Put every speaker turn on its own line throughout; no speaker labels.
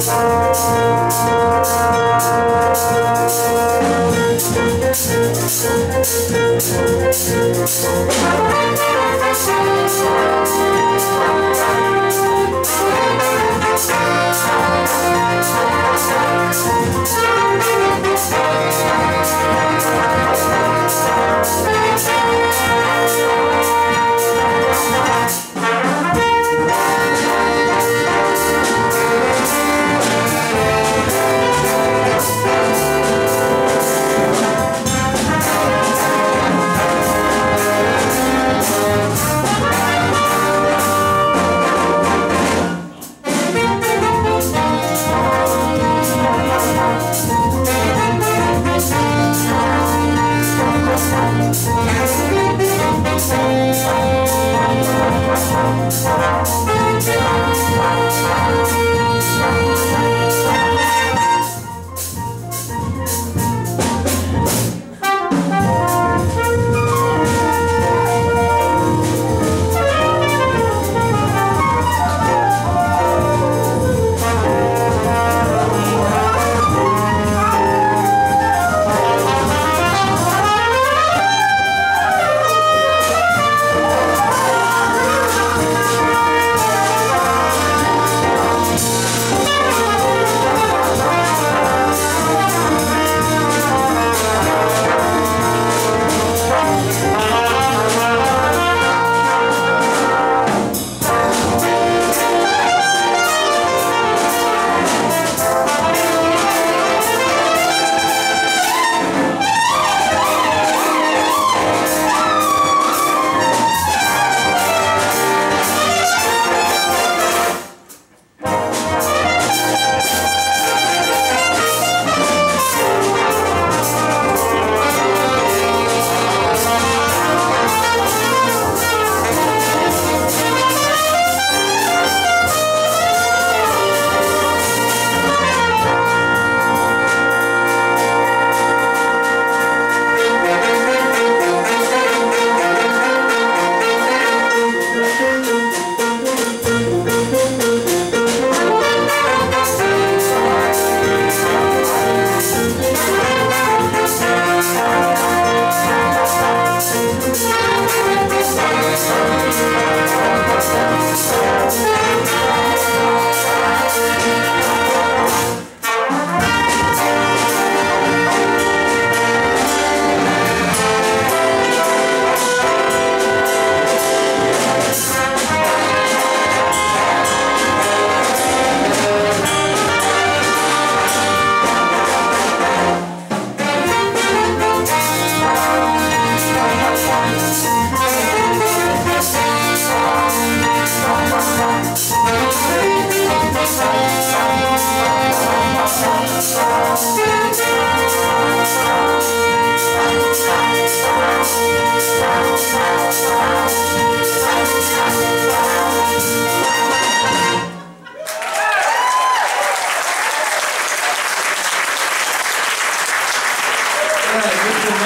Thank you.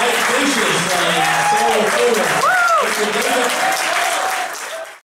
White Lucius from Soul